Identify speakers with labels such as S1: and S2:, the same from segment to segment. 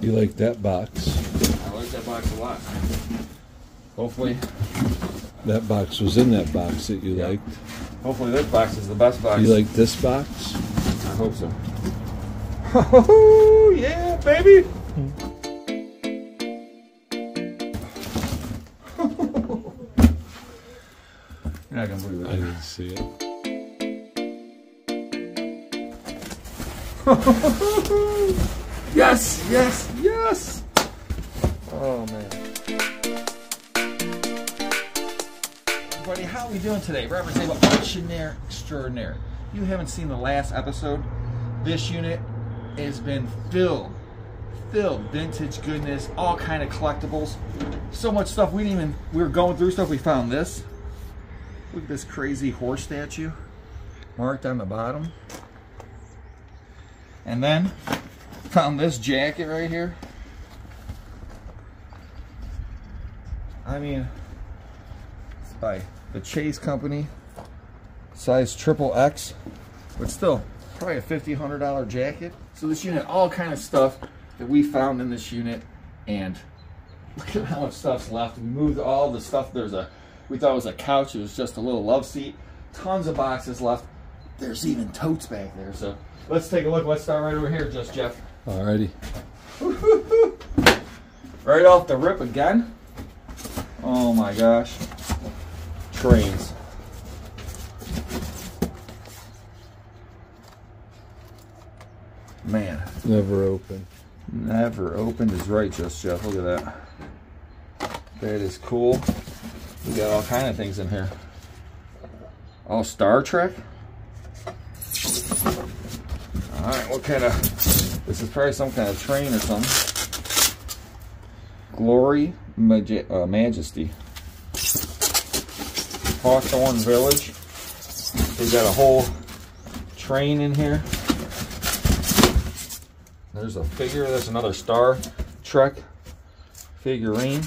S1: You like that box?
S2: I like that box a lot. Hopefully,
S1: That box was in that box that you
S2: Yeah.
S1: liked.
S2: hopefully this box is the best box.
S1: You like this box?
S2: I hope so. Oh yeah, baby. You're not gonna believe
S1: I didn't see it.
S2: Yes, yes, yes. Oh man. Everybody, how are we doing today? Robert Zjaba, Auctioneer Extraordinaire. You haven't seen the last episode. This unit has been filled, filled vintage goodness, all kind of collectibles. So much stuff we didn't even. We were going through stuff. We found this. Look at this crazy horse statue, marked on the bottom. And then found this jacket right here. I mean, it's by the Chase Company, size triple X, but still probably a fifty hundred dollar jacket. So this unit, all kind of stuff that we found in this unit, and look at how much stuff's left. We moved all the stuff. There's a, we thought it was a couch. It was just a little love seat. Tons of boxes left. There's even totes back there. So let's take a look. Let's start right over here, just Jeff.
S1: Alrighty.
S2: Right off the rip again. Oh my gosh. Trains. Man,
S1: Never open.
S2: never opened is right, just Jeff. Look at that. That is cool. We got all kind of things in here. Oh, Star Trek. All right, what kind of? This is probably some kind of train or something. Glory uh, Majesty. Hawthorne Village. We've got a whole train in here. There's a figure. There's another Star Trek figurine.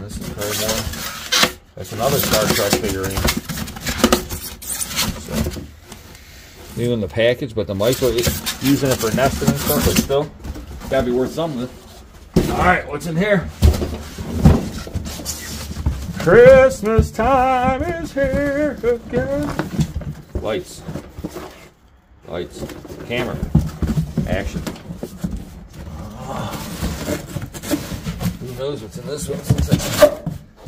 S2: This is probably more. That's another Star Trek figurine. New in the package, but the mice were using it for nesting and stuff, but still, gotta be worth something. All right, what's in here? Christmas time is here again. Lights. Lights. Camera. Action. Who knows what's in this one since it's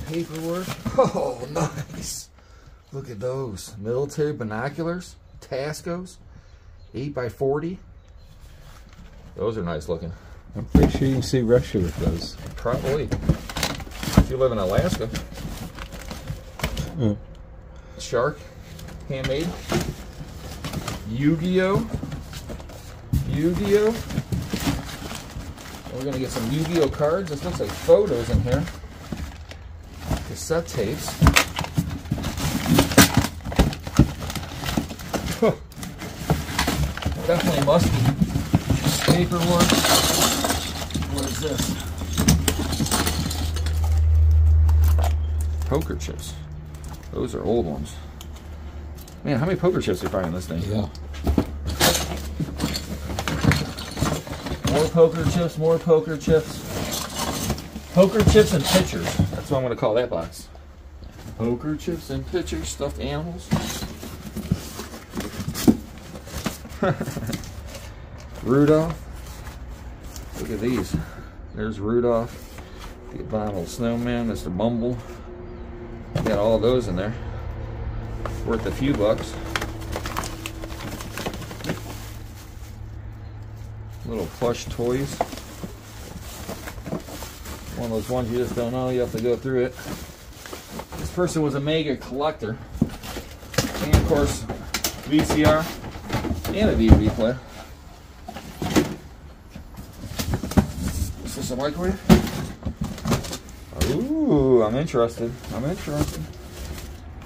S2: paperwork? Oh, nice. Look at those. Military binoculars. Tascos. 8x40. Those are nice looking.
S1: I'm pretty sure you can see Russia with those.
S2: Probably. If you live in Alaska.
S1: Hmm.
S2: Shark. Handmade. Yu-Gi-Oh! Yu-Gi-Oh! We're gonna get some Yu-Gi-Oh cards. This looks like photos in here. Cassette tapes. Definitely musty. Paperwork. What is this? Poker chips. Those are old ones. Man, how many poker chips are you finding in this thing?
S1: Yeah.
S2: More poker chips, more poker chips. Poker chips and pitchers. That's what I'm going to call that box. Poker chips and pitchers, stuffed animals. Rudolph. Look at these. There's Rudolph. The abominable snowman, Mr. Bumble. Got all those in there. Worth a few bucks. Little plush toys. One of those ones you just don't know, you have to go through it. This person was a mega collector. And of course, VCR and a DVD player. Is this a microwave? Ooh, I'm interested. I'm interested.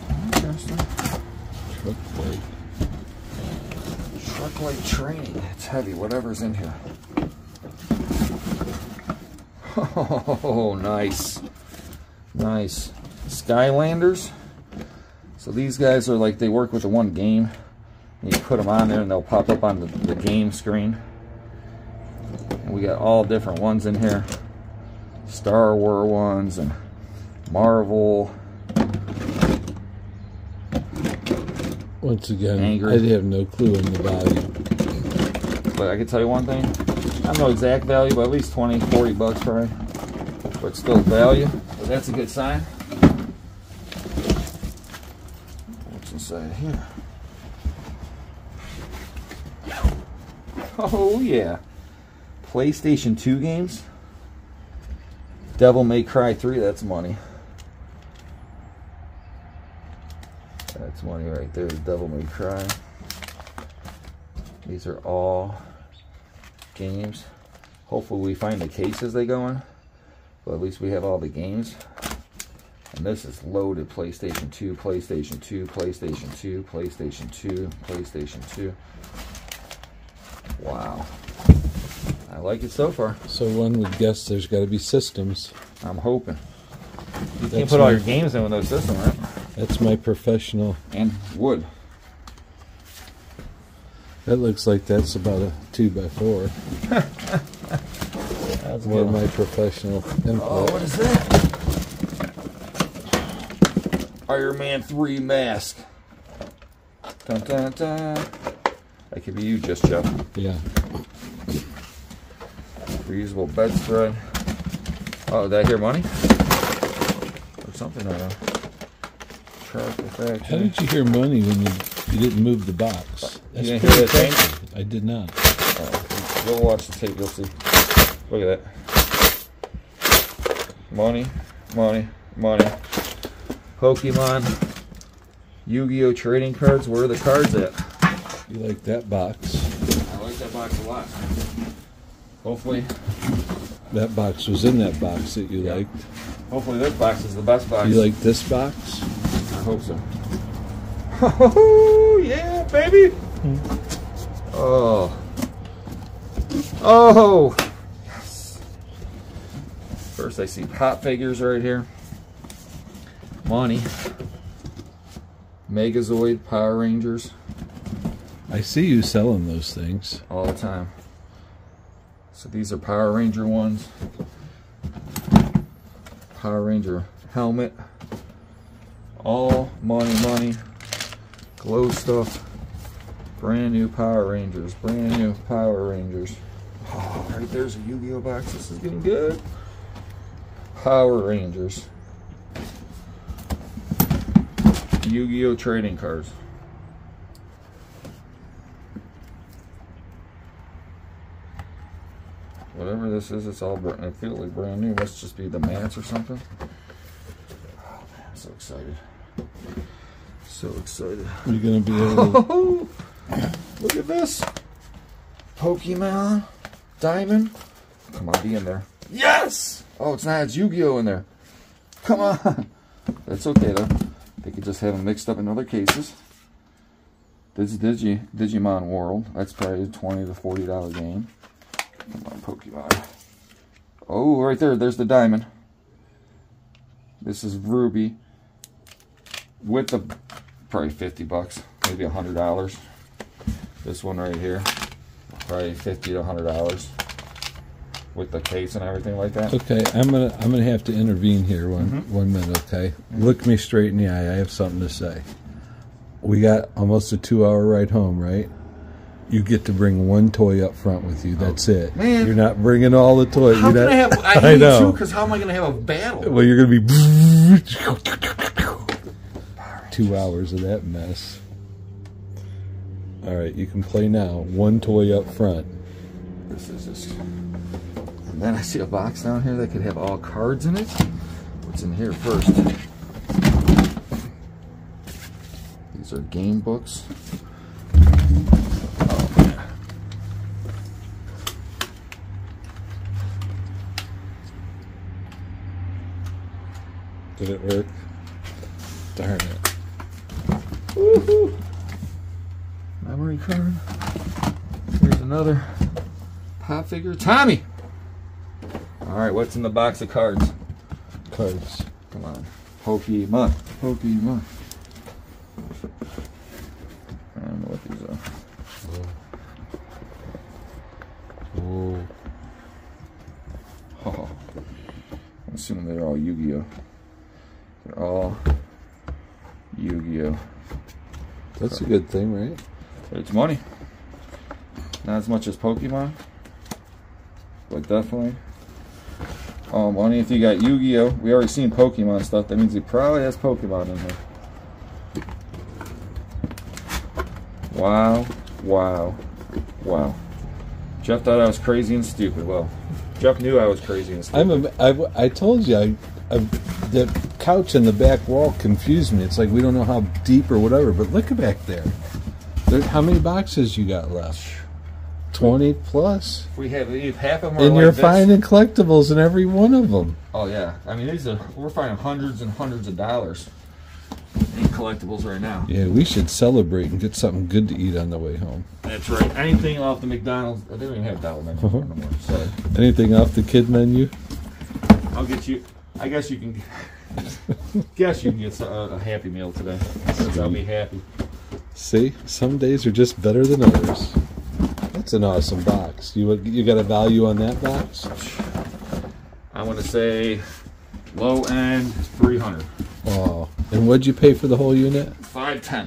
S2: I'm interested.
S1: Truck plate.
S2: Truck light training. It's heavy, whatever's in here. Oh, nice. Nice. Skylanders. So these guys are like, they work with the one game. You put them on there and they'll pop up on the, the game screen. We got all different ones in here. Star Wars ones and Marvel.
S1: Once again,
S2: Angry.
S1: I'd have no clue in the value.
S2: But I can tell you one thing. I don't know exact value, but at least 20, 40 bucks probably. But still value. But that's a good sign. What's inside here? Oh yeah. PlayStation 2 games. Devil May Cry 3, that's money. That's money right there, Devil May Cry. These are all games. Hopefully we find the cases they go in. But at least we have all the games. And this is loaded PlayStation 2, PlayStation 2, PlayStation 2, PlayStation 2, PlayStation 2. Wow. I like it so far.
S1: So one would guess there's got to be systems.
S2: I'm hoping. You can't
S1: That's
S2: put all your games in with no system, right?
S1: That's my professional.
S2: And wood.
S1: That looks like that's about a two by four.
S2: That's
S1: More
S2: good.
S1: my professional
S2: Oh, what is that? Iron Man 3 mask. Dun, dun, dun. That could be you, just Jeff.
S1: Yeah.
S2: Reusable bedspread. Oh, did I hear money? Or something I don't know. Truck
S1: How did you hear money when you you didn't move the box? That's
S2: didn't hear that thing?
S1: I did not.
S2: Oh, you'll watch the tape, you'll see. Look at that. Money, money, money. Pokemon, Yu-Gi-Oh! trading cards. Where are the cards at?
S1: You like that box?
S2: I like that box a lot. Hopefully,
S1: That box was in that box that you
S2: Yeah.
S1: liked.
S2: hopefully this box is the best box.
S1: You like this box?
S2: I hope so. Oh yeah, baby. Oh. Oh. Yes. First, I see pop figures right here. Money. Megazord, Power Rangers,
S1: I see you selling those things.
S2: all the time. So these are Power Ranger ones. Power Ranger helmet. All money, money. Glow stuff. Brand new Power Rangers. Brand new Power Rangers. Oh, right there's a Yu-Gi-Oh box. This is getting good. Power Rangers. Yu-Gi-Oh trading cards. Whatever this is, it's all brand. I feel like brand new. Must just be the mats or something. Oh man, I'm so excited. So excited.
S1: You're you gonna be able to
S2: look at this. Pokemon Diamond. Come on, be in there. Yes! Oh, it's not. It's Yu-Gi-Oh! in there. Come on. That's okay, though. They could just have them mixed up in other cases. This is Digi Digimon World. That's probably a 20 to $40 game. Come on, Pokemon. Oh, right there. There's the Diamond. This is Ruby. With the probably 50 bucks, maybe $100. This one right here, probably 50 to $100 with the case and everything like that.
S1: Okay, I'm gonna I'm gonna have to intervene here one
S2: Mm-hmm.
S1: one minute, okay? Look me straight in the eye. I have something to say. We got almost a two hour ride home, right? You get to bring one toy up front with you. That's oh, it.
S2: Oh, man.
S1: You're not bringing all the toys.
S2: How
S1: You're
S2: can I have? I,
S1: I know.
S2: two because how am I going to have a battle?
S1: Well, you're gonna be two hours of that mess. All right, you can play now. One toy up front.
S2: This is just. And then I see a box down here that could have all cards in it. What's in here first? These are game books.
S1: Did it work? Darn it.
S2: Woohoo! Memory card. Here's another pop figure. Tommy! Alright, what's in the box of cards?
S1: Cards.
S2: Come on. Pokemon. Pokemon. I don't know what these are.
S1: Oh,
S2: assuming they're all Yu-Gi-Oh. They're all Yu-Gi-Oh.
S1: That's a good thing, right?
S2: It's money. Not as much as Pokemon, but definitely. Oh, money if you got Yu-Gi-Oh. We already seen Pokemon stuff. That means he probably has Pokemon in here. Wow, wow, wow. Jeff thought I was crazy and stupid. Well, Jeff knew I was crazy and stupid.
S1: I'm a, I, I told you, I, I, the couch in the back wall confused me. It's like we don't know how deep or whatever, but look back there. there how many boxes you got left? 20 plus.
S2: we have we have half of them.
S1: And
S2: like
S1: you're
S2: this.
S1: finding collectibles in every one of them.
S2: Oh yeah, I mean these are we're finding hundreds and hundreds of dollars in collectibles right now.
S1: Yeah, we should celebrate and get something good to eat on the way home.
S2: That's right. Anything off the McDonald's, they don't even have dollar menu
S1: Uh-huh.
S2: anymore. So
S1: Anything off the kid menu?
S2: I'll get you. I guess you can. guess you can get a, uh, a Happy Meal today. I'll be happy.
S1: See, some days are just better than others. That's an awesome box. You you got a value on that box?
S2: I want to say low end three hundred.
S1: Oh, and what'd you pay for the whole unit?
S2: Five ten.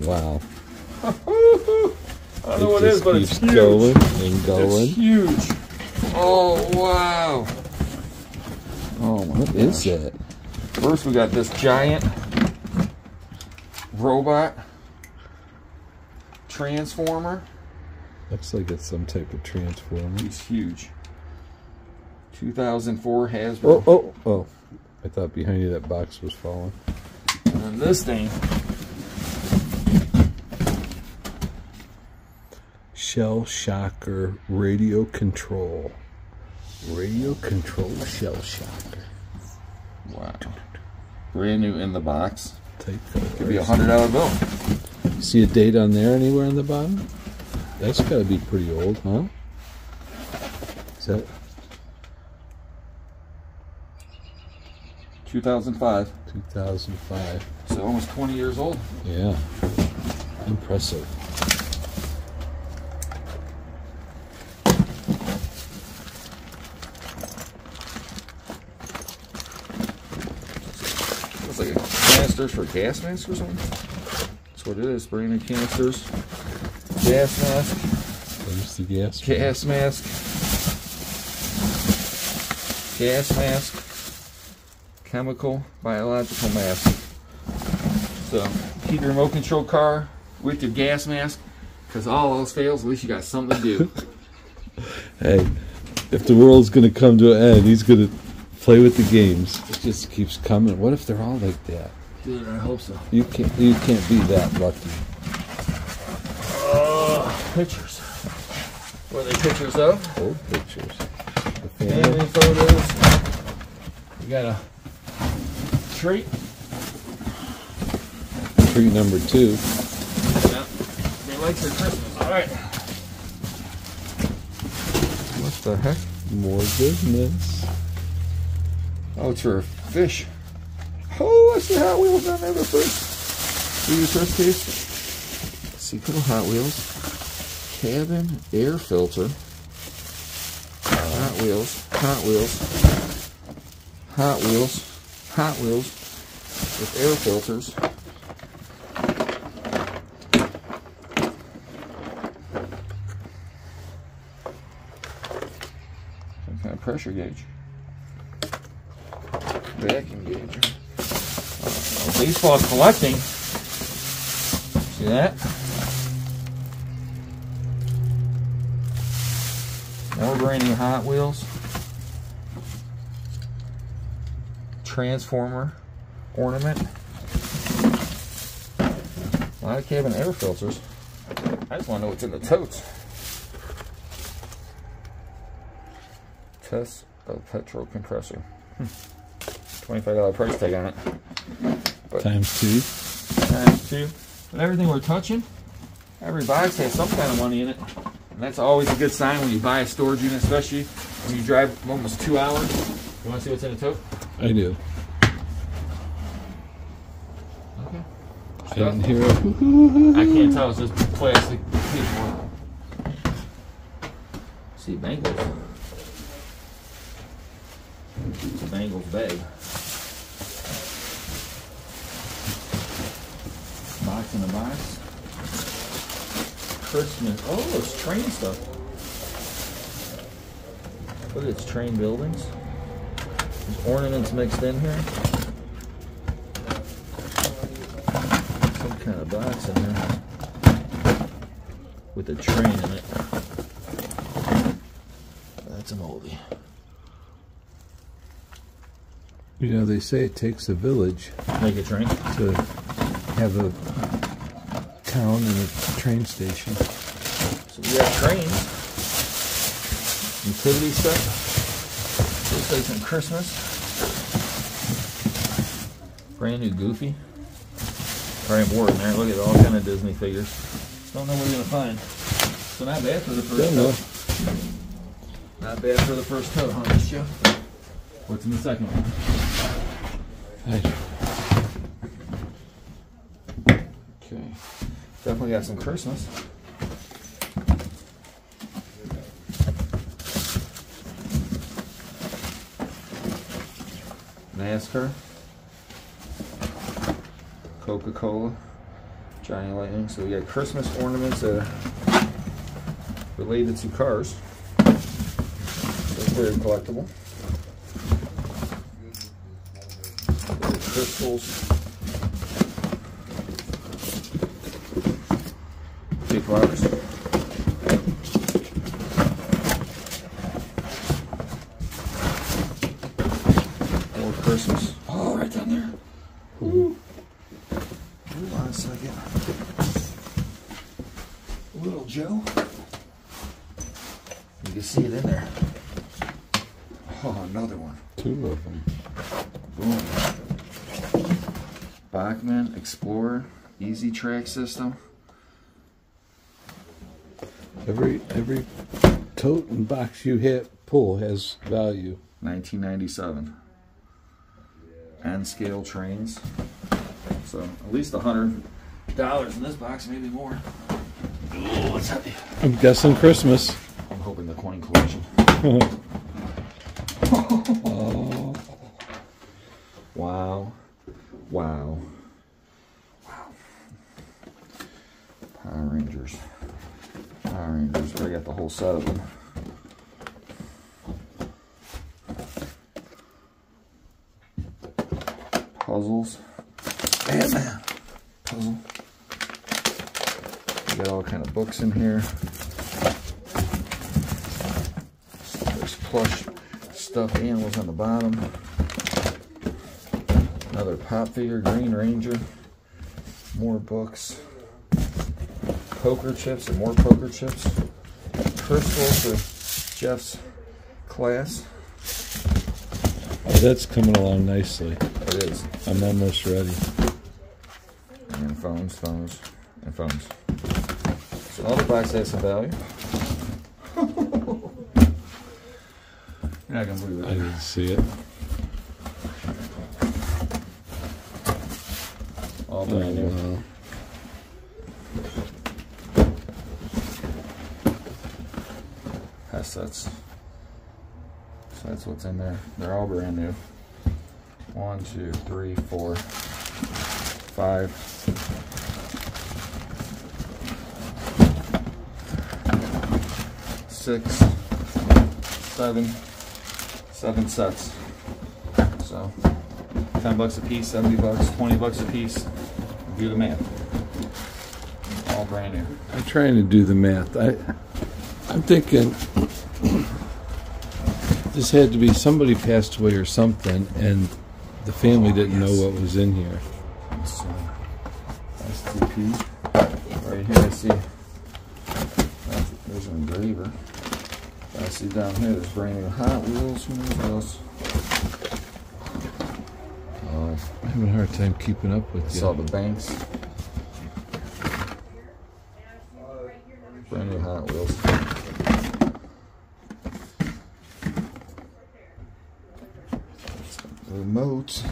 S1: Wow.
S2: I don't know what it is, but it's huge.
S1: going and going.
S2: It's huge. Oh wow. Oh my
S1: What is that?
S2: First, we got this giant robot transformer.
S1: Looks like it's some type of transformer.
S2: He's huge. 2004 Hasbro.
S1: Oh, oh, oh. I thought behind you that box was falling.
S2: And then this thing,
S1: Shell Shocker Radio Control. Radio Control Shell Shocker.
S2: wow, brand new in the box.
S1: Type
S2: Could be a hundred dollar bill.
S1: See a date on there anywhere on the bottom? That's got to be pretty old, huh? Is that
S2: 2005,
S1: 2005?
S2: so almost 20 years old.
S1: Yeah. Impressive.
S2: Looks like a canisters for gas masks or something. That's what it is. Brand new canisters, gas mask,
S1: There's the gas.
S2: gas mask, gas mask, chemical, biological mask. So keep your remote control car with your gas mask, because all else fails, at least you got something to do.
S1: Hey, if the world's gonna come to an end, he's gonna play with the games. It just keeps coming. What if they're all like that?
S2: Dude, I hope so.
S1: You can't. You can't be that lucky.
S2: Uh, pictures. What are they pictures of?
S1: Old pictures. The
S2: Family
S1: family.
S2: photos. We got a treat.
S1: Treat number two.
S2: Yeah. They like their Christmas. All right. What the heck?
S1: More business.
S2: Oh, it's for a fish. See Hot Wheels on there. The first. Do your first case. Secret Hot Wheels. Cabin air filter. Hot Wheels. Hot Wheels. Hot Wheels. Hot Wheels with air filters. Some kind of pressure gauge. Vacuum gauge. Uh, baseball collecting. See that? More brand new Hot Wheels. Transformer ornament. A lot of cabin air filters. I just want to know what's in the totes. Test of petrol compressor. Hmm. $25 price tag on it.
S1: Times two.
S2: Times two. But everything we're touching, every box has some kind of money in it. And that's always a good sign when you buy a storage unit, especially when you drive almost two hours. You want to see what's in the tote?
S1: I do.
S2: Okay.
S1: I didn't hear it.
S2: I can't tell. It's just plastic paperwork. See, Bengals. Bengals bag. Box in a box. Christmas. Oh, it's train stuff. Look, at it's train buildings. There's ornaments mixed in here. Some kind of box in there with a train in it. That's an oldie.
S1: You know, they say it takes a village
S2: Make a train.
S1: to have a town and a train station.
S2: So we got trains, utility stuff. Looks like some Christmas. Brand new Goofy. Probably more in there. Look at all kind of Disney figures. Don't know what we're gonna find. So not bad for the first
S1: know.
S2: Not bad for the first tote, huh, Miss Joe? What's in the second one?
S1: I-
S2: Definitely got some Christmas. NASCAR. Coca Cola. Johnny Lightning. So we got Christmas ornaments that are related to cars. Very collectible. Crystals. Flowers. More Christmas. Oh, right down there. Ooh. Hold on a second. Little Joe. You can see it in there. Oh, another one.
S1: Two of them.
S2: Boom. Bachmann Explorer Easy Track System.
S1: Every every tote and box you hit pull has value.
S2: 1997. N scale trains. So at least a hundred dollars in this box, maybe more. Ooh, what's that?
S1: I'm guessing Christmas.
S2: I'm hoping the coin collection. Wow. Wow. Wow. Power Rangers. Power Rangers. I got the whole set of them. Puzzles. Batman. Puzzle. We got all kind of books in here. There's plush stuffed animals on the bottom. Another pop figure, Green Ranger. More books. Poker chips and more poker chips. Crystal for Jeff's class.
S1: Oh, that's coming along nicely.
S2: It is.
S1: I'm almost ready.
S2: And phones, phones, and phones. So all the box has some value. You're not gonna believe
S1: I
S2: it.
S1: didn't see it.
S2: All
S1: Oh,
S2: brand new.
S1: wow.
S2: Headsets. So that's what's in there. They're all brand new. One, two, three, four, five. Six, seven, seven sets. So, ten bucks a piece, seventy bucks, twenty bucks a piece. Do the math. All brand new.
S1: I'm trying to do the math. I, I'm thinking this had to be somebody passed away or something, and the family didn't know what was in here.
S2: So, STP. Right here, I see. that's- There's an engraver. I down there's brand new Hot Wheels. Who knows? Oh,
S1: I'm having a hard time keeping up
S2: I
S1: with
S2: saw
S1: you.
S2: the banks. Brand new Hot Wheels. Remote.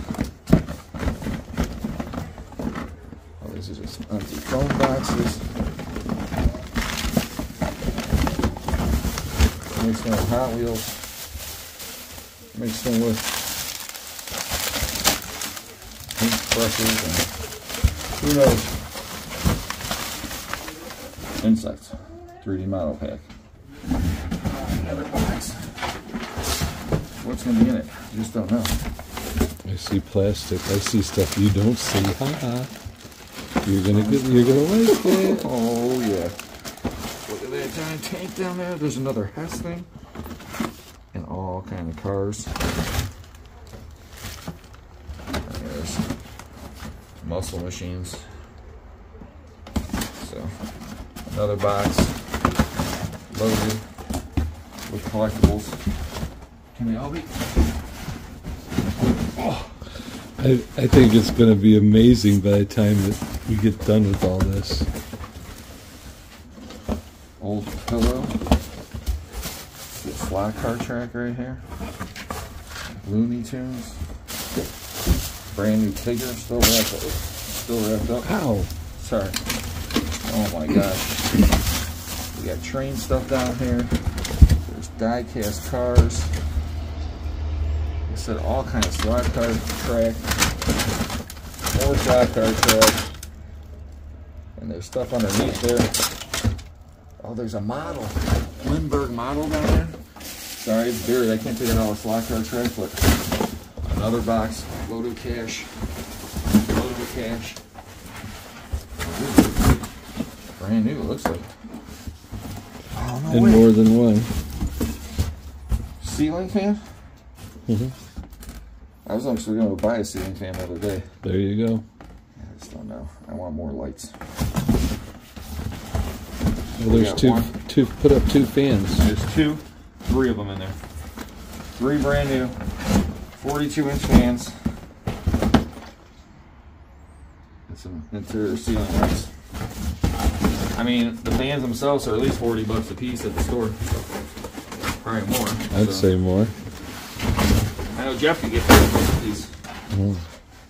S2: Oh, these are just empty phone boxes. Makes them Hot Wheels. Mix them with brushes and who knows. Insects. 3D model pack. Another box. What's going to be in it? I just don't know.
S1: I see plastic. I see stuff you don't see. Ha ha. You're gonna get. You're gonna like it.
S2: oh yeah. That giant tank down there. There's another Hess thing. And all kind of cars. There's muscle machines. So another box loaded with collectibles. Can they all be? Oh.
S1: I, I think it's gonna be amazing by the time that we get done with all this.
S2: Pillow. The slot car track right here. Looney Tunes. Brand new Tigger, still wrapped up. Still wrapped up.
S1: Ow!
S2: Sorry. Oh my gosh. We got train stuff down here. There's die cast cars. Like I said all kinds of slot car track. More slot car track. And there's stuff underneath there. Oh, there's a model. Lindberg model down there. Sorry, it's buried. I can't take it all the slot car track, but another box loaded with cash. Loaded with cash. Brand new, it looks like. Oh, no
S1: And
S2: way.
S1: more than one.
S2: Ceiling fan?
S1: Mm-hmm.
S2: I was actually going to buy a ceiling fan the other day.
S1: There you go.
S2: I just don't know. I want more lights.
S1: Well, there's two.
S2: one.
S1: Two. Put up two fans.
S2: There's two, three of them in there. Three brand new, 42 inch fans. And some interior ceiling lights. I mean, the fans themselves are at least 40 bucks a piece at the store. Probably more.
S1: I'd
S2: so.
S1: say more.
S2: I know Jeff could get 40 bucks a piece.
S1: Mm.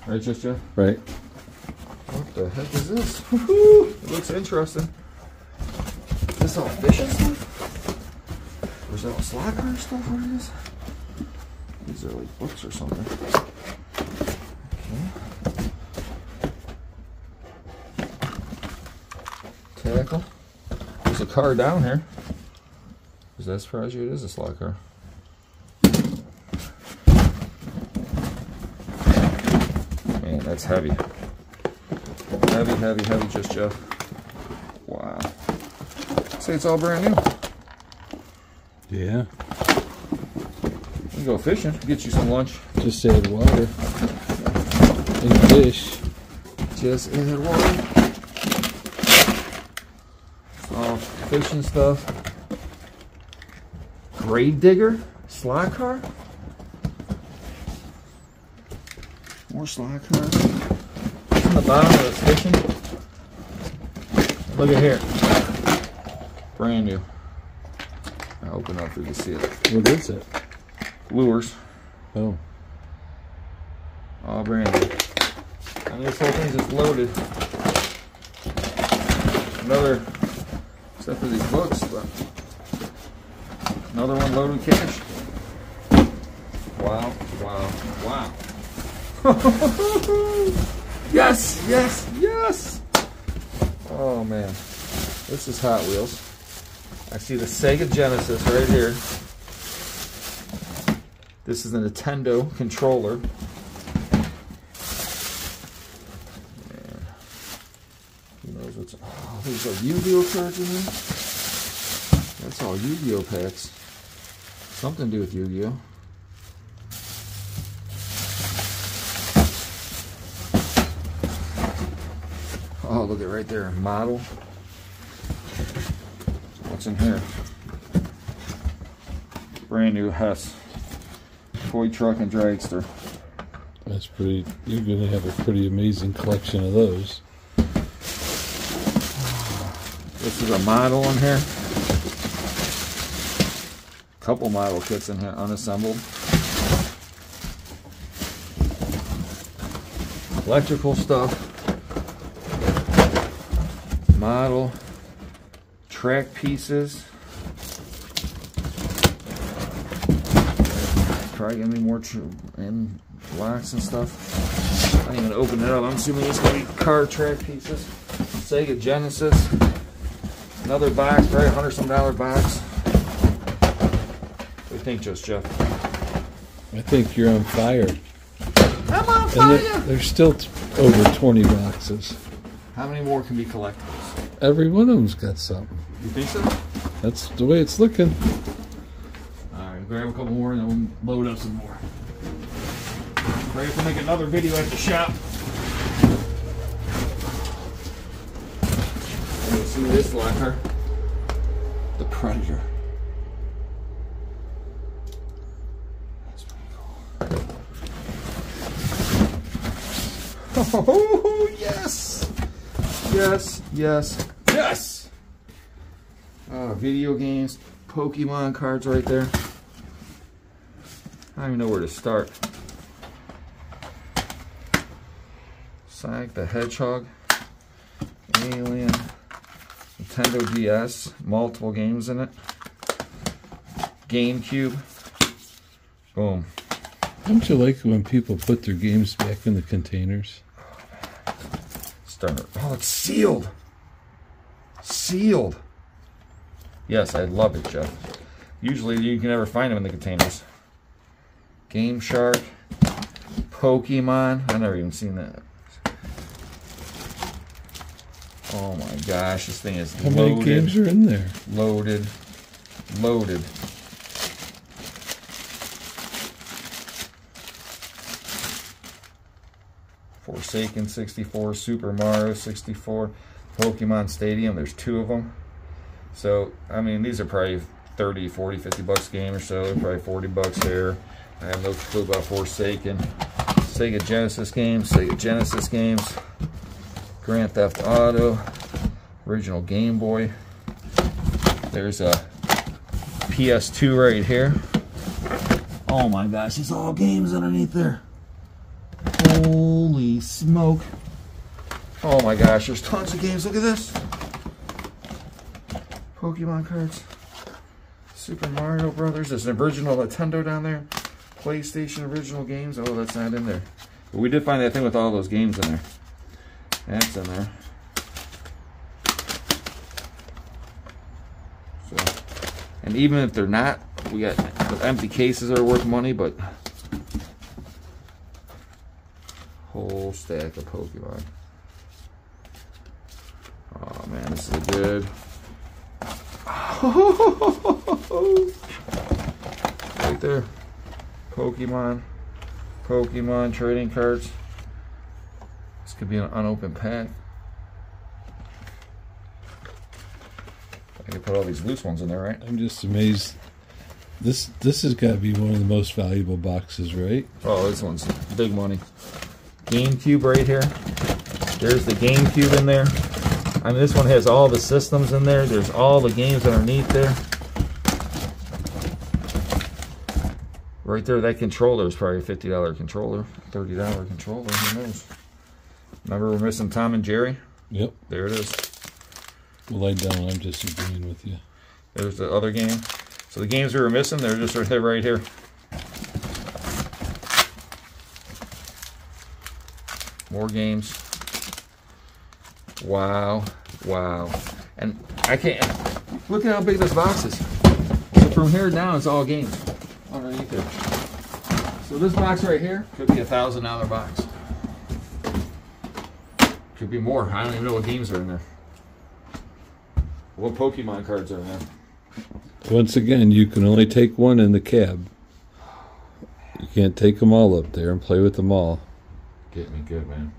S2: Right, just Jeff?
S1: Right.
S2: What the heck is this? It looks interesting. All fishing stuff? Or is that all slot car stuff? What is this? These are like books or something. Okay. Tackle. There's a car down here. Does that surprise you? It is a car. Man, that's heavy. Heavy, heavy, heavy, just Jeff. Say it's all brand new.
S1: Yeah.
S2: We can go fishing, get you some lunch.
S1: Just add water and fish.
S2: Just add water. All fishing stuff. Grave digger? Slot car? More slot car. On the bottom of the fishing. Look at here. Brand new. I open up so you can see it.
S1: What is it?
S2: Lures.
S1: Oh.
S2: All brand new. And this whole thing's just loaded. Another, except for these books, but another one loaded cash. Wow, wow, wow. yes, yes, yes! Oh man, this is Hot Wheels. I see the Sega Genesis right here. This is a Nintendo controller. Man. Who knows what's. Oh, there's a Yu Gi Oh cards in there? That's all Yu Gi Oh packs. Something to do with Yu Gi Oh. Oh, look at right there. Model. What's in here? Brand new Hess. Toy truck and dragster.
S1: That's pretty. You're gonna have a pretty amazing collection of those.
S2: This is a model in here. Couple model kits in here, unassembled. Electrical stuff. Model. Track pieces. Probably gonna be more tr- and locks and stuff. I'm gonna open it up. I'm assuming it's gonna be car track pieces. Sega Genesis. Another box, probably a hundred some dollar box. What do you think, Just Jeff?
S1: I think you're on fire.
S2: I'm on
S1: And there, there's still t- over 20 boxes.
S2: How many more can be collectibles?
S1: Every one of them's got something.
S2: You think so?
S1: That's the way it's looking.
S2: Alright, grab a couple more and then we'll load up some more. Ready to make another video at the shop. You see this locker? The Predator. That's pretty cool. Oh, yes! Yes, yes, yes! Video games, Pokemon cards right there. I don't even know where to start. Sonic the Hedgehog, Alien, Nintendo DS, multiple games in it. GameCube. Boom.
S1: Don't you like when people put their games back in the containers?
S2: Starter. Oh, it's sealed. Sealed. Yes, I love it, Jeff. Usually you can never find them in the containers. Game Shark. Pokemon. I've never even seen that. Oh my gosh, this thing is
S1: How many
S2: loaded.
S1: games are in there?
S2: Loaded. Loaded. Forsaken 64, Super Mario 64, Pokemon Stadium. There's two of them. So, I mean, these are probably 30, 40, 50 bucks a game or so. Probably 40 bucks there. I have no clue about Forsaken. Sega Genesis games, Sega Genesis games, Grand Theft Auto, original Game Boy. There's a PS2 right here. Oh my gosh, it's all games underneath there. Holy smoke. Oh my gosh, there's tons of games. Look at this. Pokemon cards. Super Mario Brothers. There's an original Nintendo down there. PlayStation original games. Oh, that's not in there. But we did find that thing with all those games in there. That's in there. So, and even if they're not, we got the empty cases are worth money, but whole stack of Pokemon. Oh man, this is good. right there. Pokemon. Pokemon trading cards. This could be an unopened pack. I could put all these loose ones in there, right?
S1: I'm just amazed. This this has got to be one of the most valuable boxes, right?
S2: Oh, this one's big money. GameCube right here. There's the GameCube in there. I mean, this one has all the systems in there. There's all the games underneath there. Right there, that controller is probably a $50 controller, $30 controller, who knows? Remember we're missing Tom and Jerry?
S1: Yep.
S2: There it is.
S1: Lie down. I'm just agreeing with you.
S2: There's the other game. So the games we were missing, they're just right right here. More games. Wow, wow. And I can't, look at how big this box is. So from here down, it's all games underneath it. So this box right here could be a thousand dollar box. Could be more. I don't even know what games are in there. What Pokemon cards are in there.
S1: Once again, you can only take one in the cab. You can't take them all up there and play with them all.
S2: Get me good, man.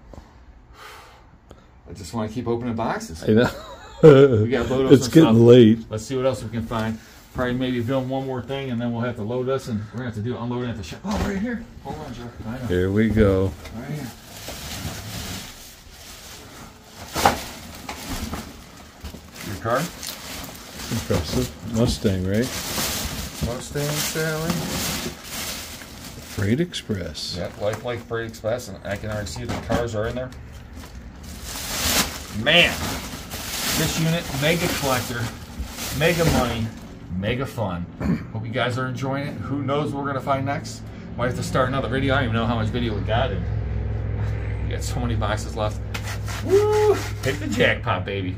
S2: I just want to keep opening boxes.
S1: I know.
S2: We got load up
S1: it's getting
S2: stuff.
S1: late.
S2: Let's see what else we can find. Probably maybe film one more thing, and then we'll have to load us, and we're gonna have to do unloading at the shop. Oh, right here. Hold on, Joe.
S1: Here we go.
S2: Right here. Your car?
S1: Impressive. Mustang, right?
S2: Mustang selling.
S1: Freight Express.
S2: Yep, Life Like Freight Express, and I can already see the cars are in there. Man, this unit, mega collector, mega money, mega fun. Hope you guys are enjoying it. Who knows what we're gonna find next? Might have to start another video. I don't even know how much video we got in. We got so many boxes left. Woo! Hit the jackpot, baby.